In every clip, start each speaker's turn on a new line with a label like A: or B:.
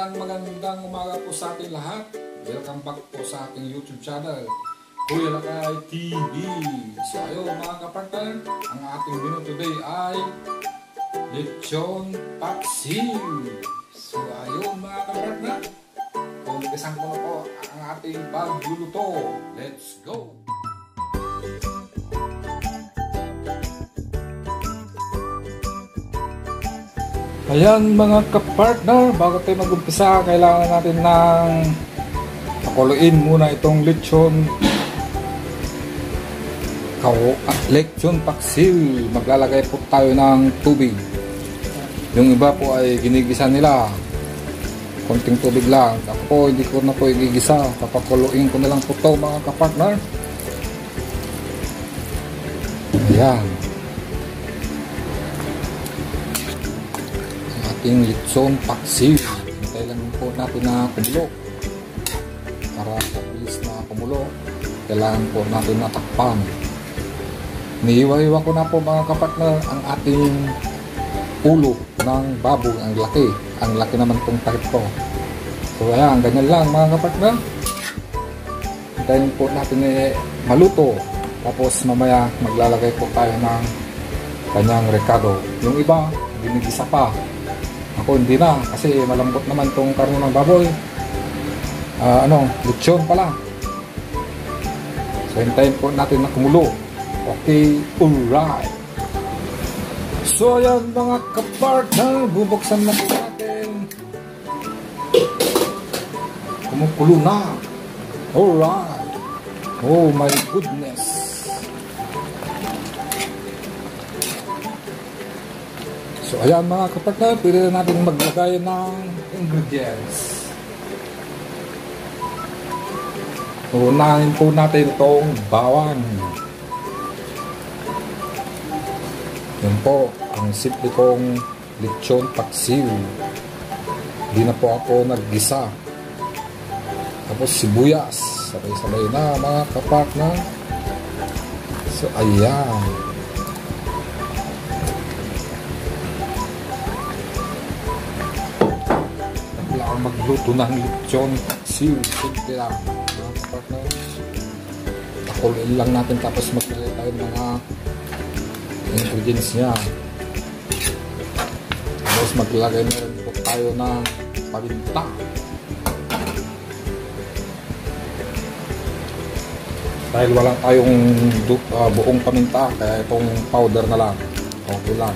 A: Magandang magandang umaga po sa ating lahat. Welcome back po sa ating YouTube channel, Kuya Lakay TV. So ayo mga kapartner, ang ating menu today ay Lechon Paksiw. So ayo mga kapartner, kumpisan ko na po ang ating pagluluto. Let's go! Ayan mga kapartner, bago tayo mag-umpisa, kailangan natin ng pakuluin muna itong lechon kaw at lechon paksiw. Maglalagay po tayo ng tubig. Yung iba po ay ginigisa nila. Konting tubig lang. Ako po, hindi ko na po igigisa. Papakuluin ko na lang po ito mga kapartner. Ayan. Ating litson paksiw. Hintay lang po natin na kumulo. Para mabilis na kumulo, kailangan po natin natakpan. Niiwa-iwa ko na po mga kapatner ang ating ulo ng baboy. Ang laki. Ang laki naman pong takip ko. So ayan, ganyan lang mga kapatner. Hintayin po natin eh, maluto. Tapos mamaya maglalagay po tayo ng kanyang rekado. Yung iba, ginigisa pa. Ako hindi na kasi malambot naman tong karne ng baboy. Uh, ano, lechon pala. So hintayin po natin na kumulo. Okay, alright. So ayan mga kapartner, bubuksan na po natin. Kumukulo na. Alright. Oh my goodness. So ayan mga kapatid, pwede na natin maglagay ng ingredients. Unahin po natin itong bawang. Yan po, ang simple kong lechon paksiw. Hindi na po ako naggisa. Tapos sibuyas. Sabay-sabay na mga kapatid. So ayan. Magluto ng lechon. Simple lang. Pakuloyin lang natin tapos maglagay tayo ng mga ingredients niya. Tapos maglagay na rin po tayo ng paminta. Dahil wala tayong uh, buong paminta, kaya itong powder na lang. Okay lang.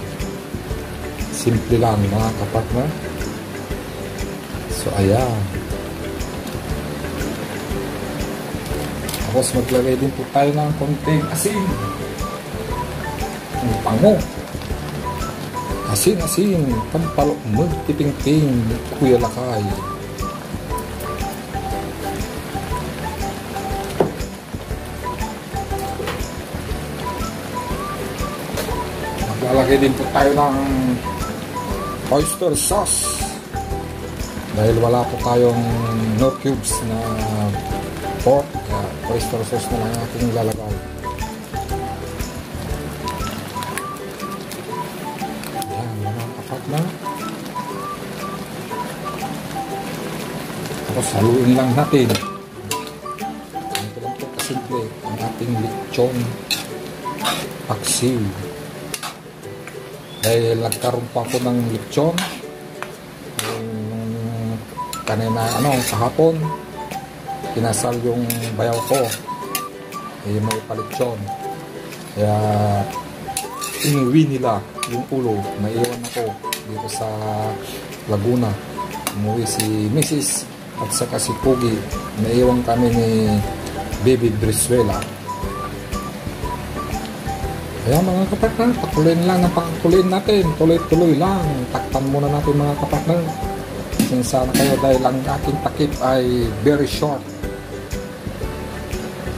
A: Simple lang mga kapartner. So, ayan. Tapos maglagay din po tayo ng konting asin. Ang pango. Asin, asin. Pampalo, magtiping-ting. Kuya Lakay. Maglalagay din po tayo ng oyster sauce dahil wala po tayong no cubes na pork kaya oyster sauce na lang ating lalagay. Yan mga kapat na. Tapos haluin lang natin. Ito lang po kasimple ang ating lechon paksiw. Dahil nagkaroon pa ako ng lechon kanina ano kahapon kinasal yung bayaw ko. Eh may palitsyon kaya inuwi nila yung ulo. Naiwan ako dito sa Laguna. Umuwi si Mrs. at saka si Pugi. Naiwan kami ni Baby Brizuela. Kaya mga kapatner patuloy lang ang pagtuloy natin. Tuloy-tuloy lang. Takpan muna natin mga kapatner Pasensya na kayo dahil ang ating takip ay very short.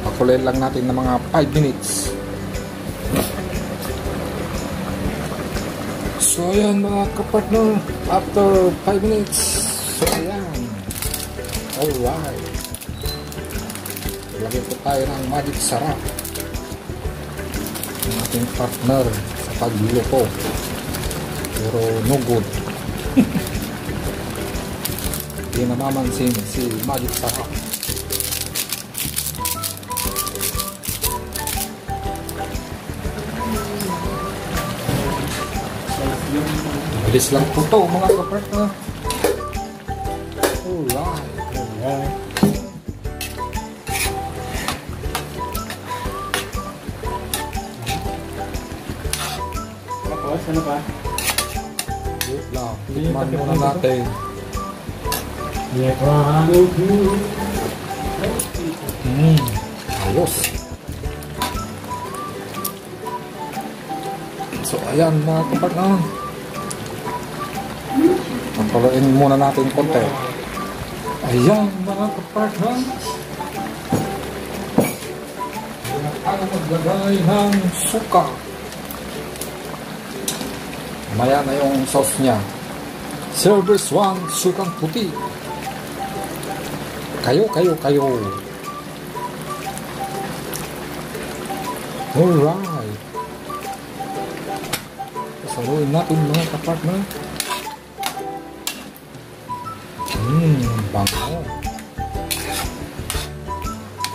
A: Pakulay lang natin ng mga 5 minutes. So ayan mga kapartner, after 5 minutes, so ayan. Alright. Lagyan po tayo ng magic sarap. Ang ating partner sa pagluluto. Pero no good. Hindi namamansin si Magic Sarap. Bilis lang po to mga kapartner. Alright, alright.
B: Tapos, ano pa?
A: Wait lang. Tikman muna natin. Hmm, ayos. So, ayan mga kapartner. Papaluin muna natin konti. Ayan mga kapartner. Ayan ang maglagay ng suka. Maya na yung sauce niya. Service 1, sukang puti. Kayo, kayo, kayo. Alright. Pasaluin natin mga kapartner. Hmm, bango.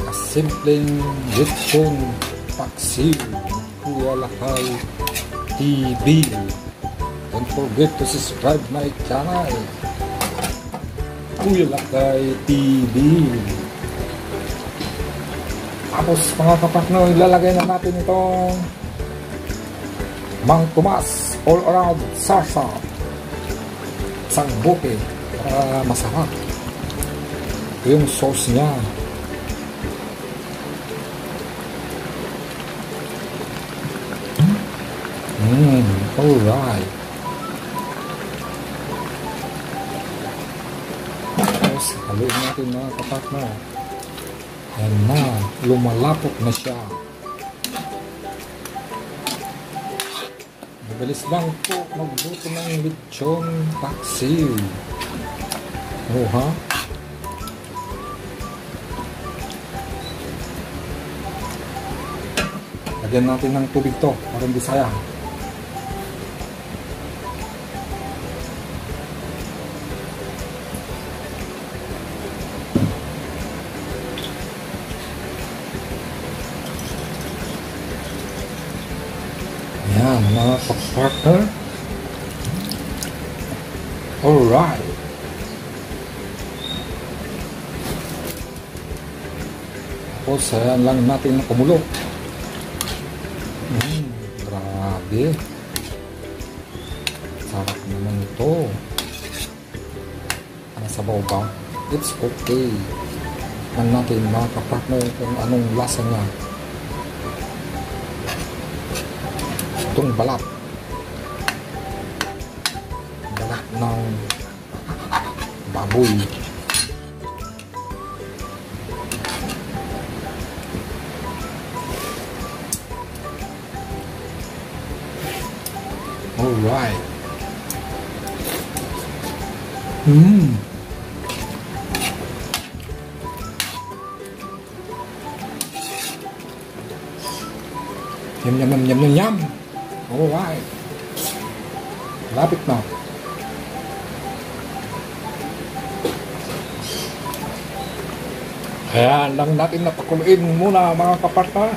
A: Kasimpleng lechon paksiw. Kuya Lakay TV. Don't forget to subscribe my channel. Kuya Lakay TV. Tapos mga kapatno, ilalagay na natin itong Mang Tomas All Around Sarsa. Isang buke para masarap. Yung sauce niya. Mmm, alright. Tapos, haluin natin mga kapatno. Yan na, lumalapot na siya. Mabilis lang po magluto ng lechon paksiw. Oh, ha? Lagyan natin ng tubig to para hindi sayang. Mga partner. Alright. Tapos, ayan lang natin kumulo. Mm, grabe. Sarap naman ito. Nasabaw ba? It's okay. Tignan natin mga kapartner kung anong lasa niya. Itong balat. Balat ng baboy. Alright. Mmm. Yum, yum, yum, yum, yum, yum. Alright. Lapit na. Ayan lang natin napakuluin muna mga kapartner.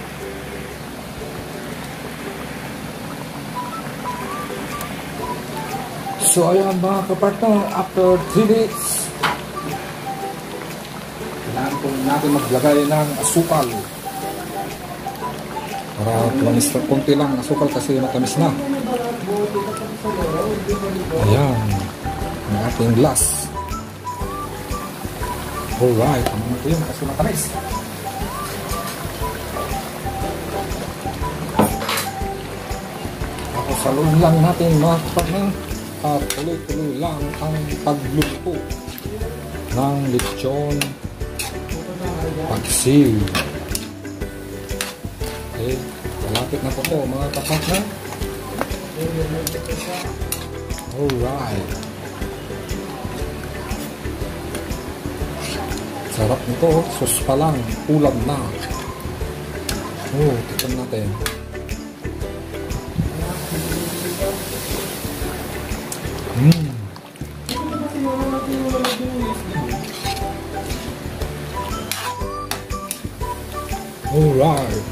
A: So ayan mga kapartner, after 3 minutes, kailangan po natin maglagay ng asukal. Para tumamis na konti lang asukal kasi matamis na. Ayan, ang ating glass. Alright, na po yun kasi matamis. Tapos saluhin lang natin mga kapartner at tuloy-tuloy lang ang pagluluto ng lechon pagsiw. Okay, malapit na po po mga kapatna. Alright. Sarap nito, oh. sos pa lang, ulam na. Oh, titan natin. Mmm. Alright.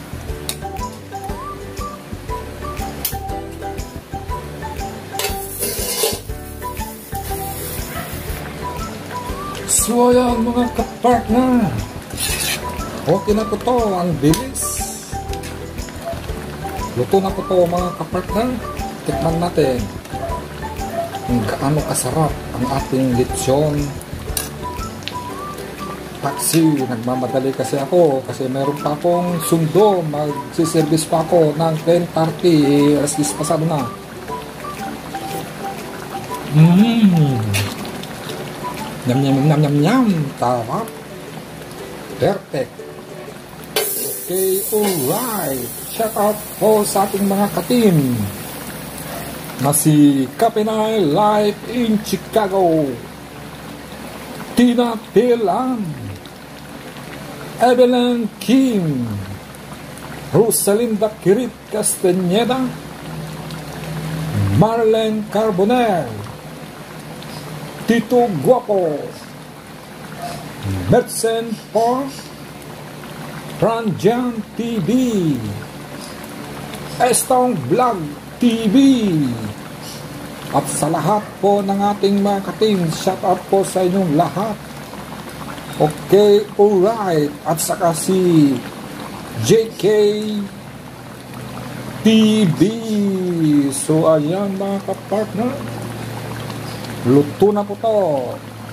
A: So ayan mga kapartner. Okay na po to, ang bilis. Luto na po to mga kapartner. Tikman natin kung gaano kasarap ang ating lechon taxi. Nagmamadali kasi ako kasi meron pa akong sundo. Magsiservice pa ako ng 10.30. Alas 10 pasado na. Mmm. Nyam nyam nyam nyam nyam. Tama. Perfect. Okay, alright. Shout out po sa ating mga katim na si Kapinay Live in Chicago. Tina Pilan. Evelyn Kim. Rosalinda Kirit Castaneda. Marlene Carbonell. Tito Guapo. Medicine Park. Ranjan TV. Estong Vlog TV. At sa lahat po ng ating mga kating, shout out po sa inyong lahat. Okay, alright. At saka si JK TV. So, ayan mga kapartner. Luto na po to.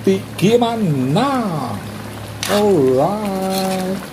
A: Tikiman na. Alright.